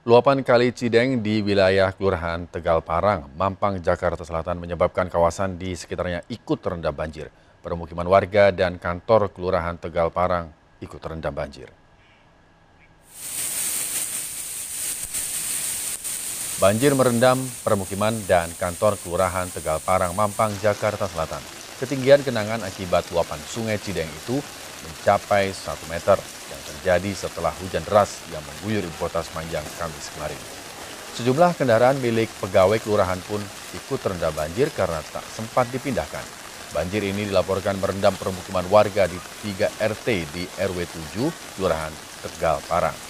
Luapan Kali Cideng di wilayah Kelurahan Tegal Parang, Mampang, Jakarta Selatan menyebabkan kawasan di sekitarnya ikut terendam banjir. Permukiman warga dan kantor Kelurahan Tegal Parang ikut terendam banjir. Banjir merendam permukiman dan kantor Kelurahan Tegal Parang, Mampang, Jakarta Selatan. Ketinggian kenangan akibat luapan sungai Cideng itu mencapai 1 meter yang terjadi setelah hujan deras yang mengguyur ibu kota sepanjang Kamis kemarin. Sejumlah kendaraan milik pegawai kelurahan pun ikut terendam banjir karena tak sempat dipindahkan. Banjir ini dilaporkan merendam permukiman warga di 3 RT di RW 7, Kelurahan Tegal Parang.